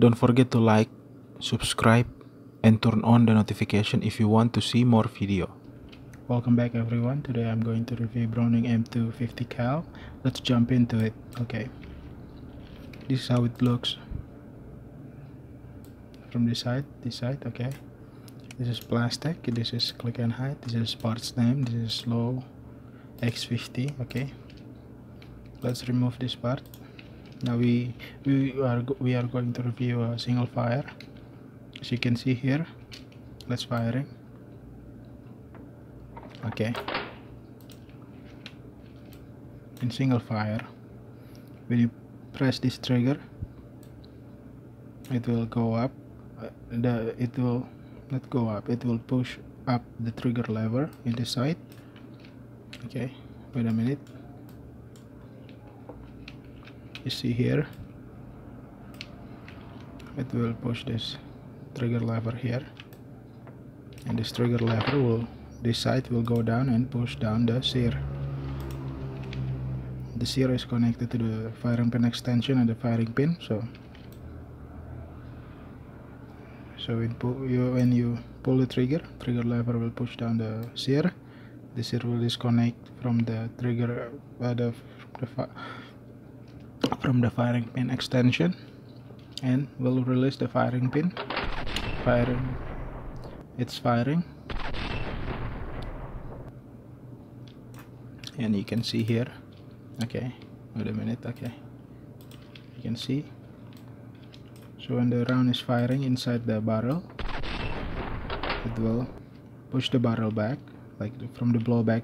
Don't forget to like, subscribe, and turn on the notification if you want to see more video. Welcome back everyone. Today I'm going to review Browning M250 cal. Let's jump into it. Okay. This is how it looks from this side, this side, okay. This is plastic, this is click and hide, this is parts name, this is slow X50, okay. Let's remove this part. Now we we are we are going to review a single fire. As you can see here, let's fire it Okay. In single fire, when you press this trigger, it will go up uh, the it will not go up it will push up the trigger lever in the side okay wait a minute you see here. It will push this trigger lever here. And this trigger lever will this side will go down and push down the sear. The sear is connected to the firing pin extension and the firing pin so. So you, when you pull the trigger trigger lever will push down the sear. The sear will disconnect from the trigger uh, the, the from the firing pin extension and we'll release the firing pin. Firing. It's firing. And you can see here. Okay. Wait a minute. Okay. You can see. So when the round is firing inside the barrel it will push the barrel back like from the blowback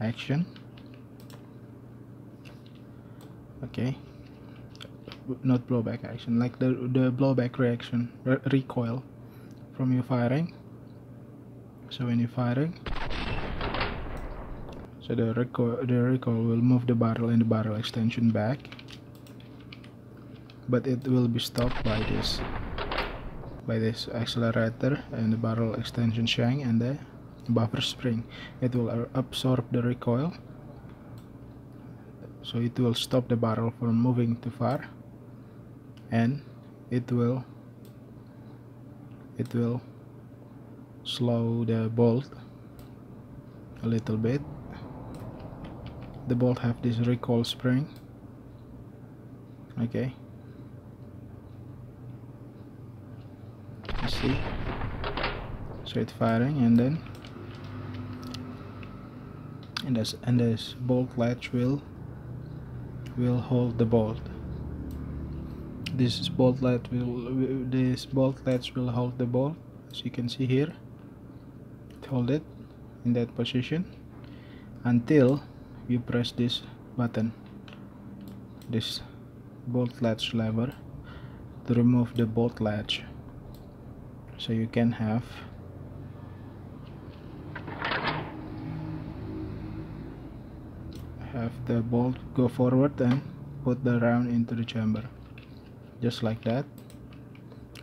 action okay. Not blowback action like the the blowback reaction re recoil from your firing. So when you're firing so the recoil the recoil will move the barrel and the barrel extension back. But it will be stopped by this by this accelerator and the barrel extension shank and the buffer spring. It will absorb the recoil so it will stop the barrel from moving too far. And it will it will slow the bolt a little bit. The bolt have this recoil spring. Okay. See? Straight firing and then and this and this bolt latch will will hold the bolt. This bolt latch will this bolt latch will hold the bolt as you can see here. Hold it in that position until you press this button. This bolt latch lever to remove the bolt latch. So you can have have the bolt go forward and put the round into the chamber. Just like that.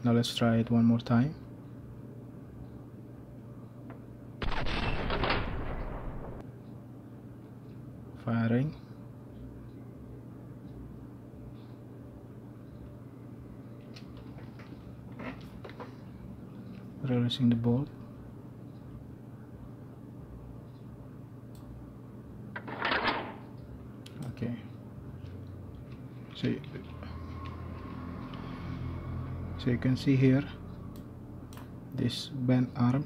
Now let's try it one more time. Firing. Releasing the bolt okay so you, so you can see here this bent arm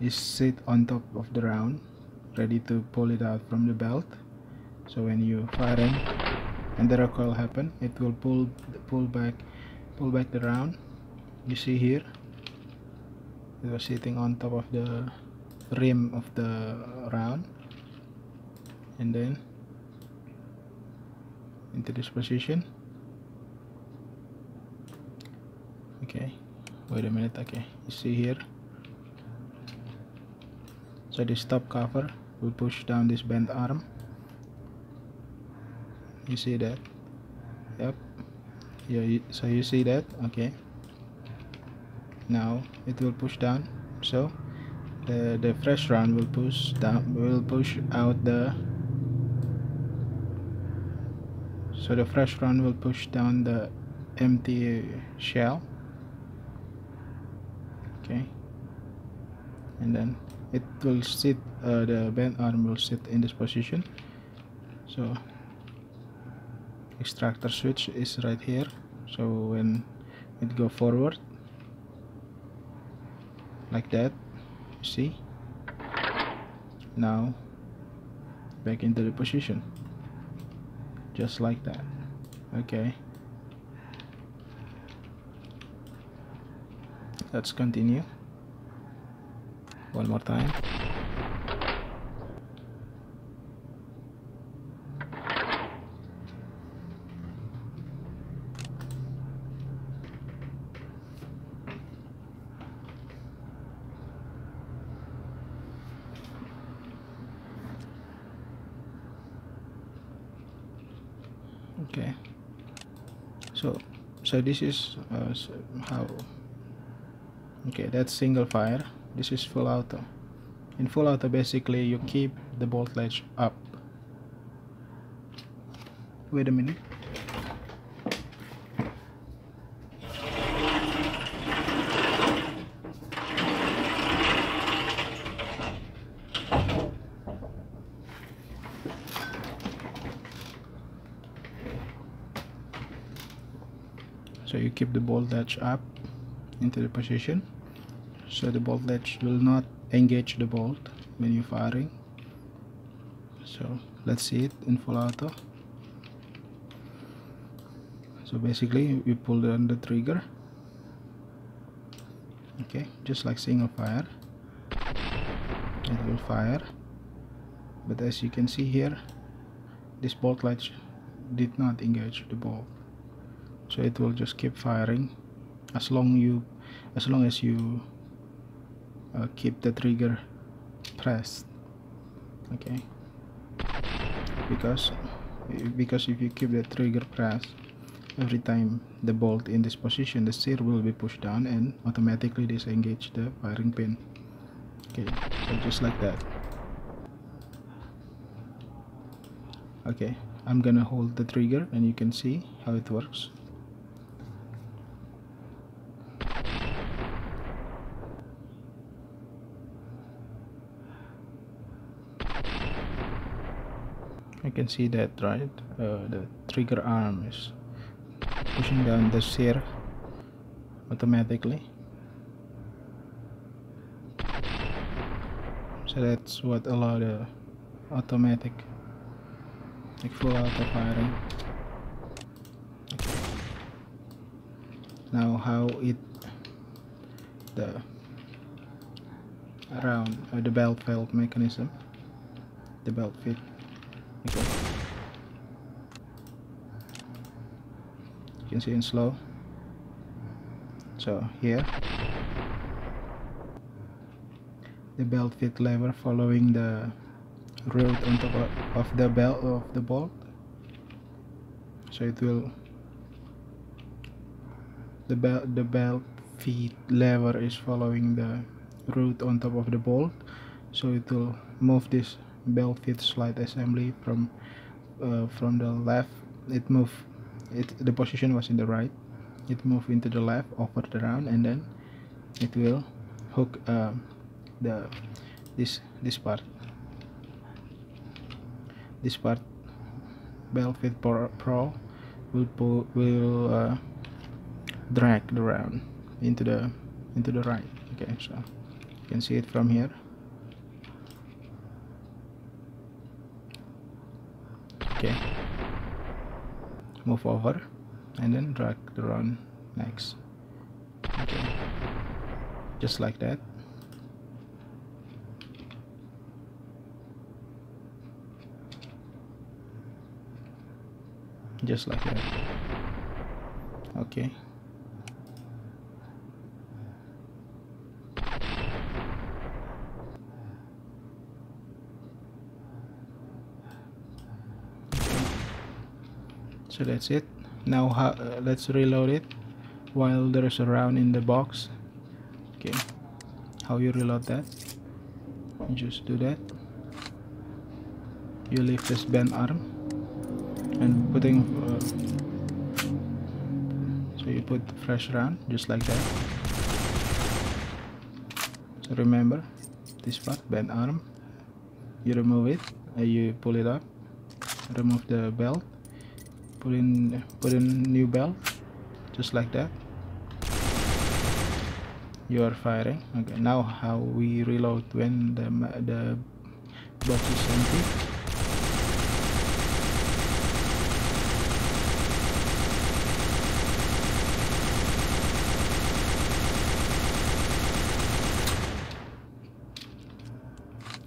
is sit on top of the round ready to pull it out from the belt. So when you firing and the recoil happen it will pull pull back pull back the round. You see here it was sitting on top of the rim of the round. And then into this position. Okay wait a minute okay you see here. So this top cover will push down this bent arm. You see that? Yep. Yeah so you see that? Okay. Now it will push down. So the the fresh round will push down will push out the so the fresh round will push down the empty shell. Okay. And then it will sit uh, the bent arm will sit in this position. So extractor switch is right here. So when it go forward like that see? Now back into the position just like that. Okay. Let's continue. One more time okay. So so this is uh, how okay that's single fire. This is full auto. In full auto basically you keep the bolt latch up. Wait a minute so you keep the bolt latch up into the position so the bolt latch will not engage the bolt when you're firing. So let's see it in full auto. So basically we pull down the trigger. Okay just like single fire. It will fire. But as you can see here this bolt latch did not engage the bolt so it will just keep firing as long you as long as you uh, keep the trigger pressed okay? Because because if you keep the trigger pressed every time the bolt in this position the sear will be pushed down and automatically disengage the firing pin okay? So just like that. Okay I'm gonna hold the trigger and you can see how it works I can see that right? Uh, the trigger arm is pushing down the sear automatically. So that's what allow the automatic like full auto firing. Okay. now how it the around uh, the belt valve mechanism the belt feed you can see in slow. So here. The belt feed lever following the route on top of the belt of the bolt. So it will the belt the belt feed lever is following the route on top of the bolt. So it will move this belt feed slide assembly from uh, from the left. It moved it the position was in the right. It moved into the left over the round and then it will hook um, the this this part. This part belt feed pro, pro will pull, will uh, drag the round into the into the right. Okay so you can see it from here okay. Move over and then drag the run next okay. Just like that. Just like that. Okay so that's it. Now uh, let's reload it while there is a round in the box. Okay. How you reload that? You just do that. You leave this bent arm and putting uh, so you put fresh round just like that. So remember this part bent arm you remove it and you pull it up. Remove the belt put in put in new belt just like that. You are firing. Okay now how we reload when the the box is empty.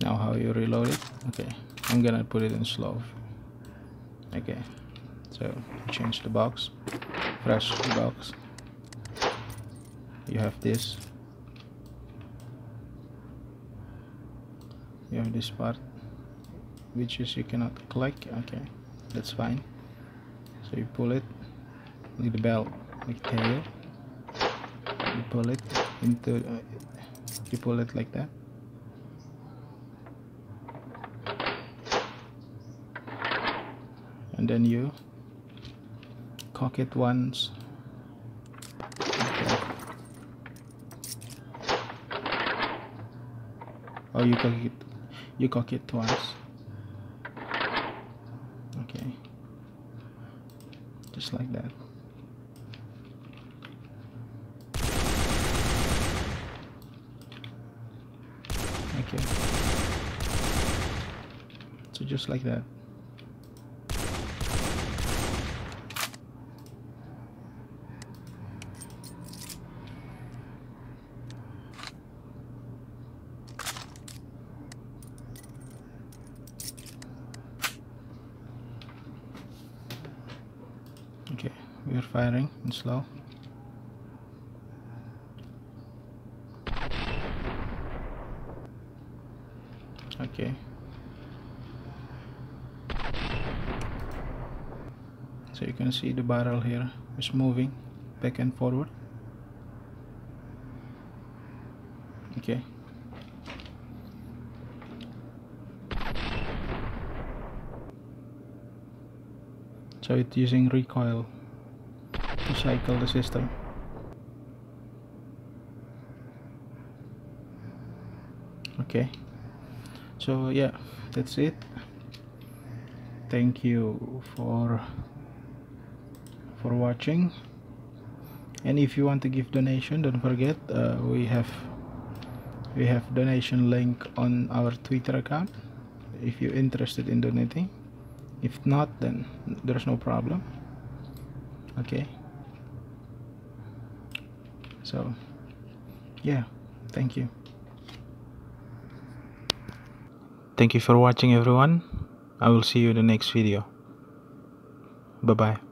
Now how you reload it? Okay I'm gonna put it in slow. Okay so change the box. Fresh box. You have this. You have this part which is you cannot click. Okay that's fine. So you pull it like the belt like tail. You pull it into uh, you pull it like that. And then you cock it once okay. or you cock it you cock it twice. Okay. Just like that. Okay so just like that okay we are in slow. Okay. So you can see the barrel here is moving back and forward. Okay. So it's using recoil to cycle the system. Okay. So yeah that's it. Thank you for for watching. And if you want to give donation don't forget uh, we have we have donation link on our twitter account. If you're interested in donating if not then there's no problem. Okay so yeah thank you. Thank you for watching everyone. I will see you in the next video. Bye bye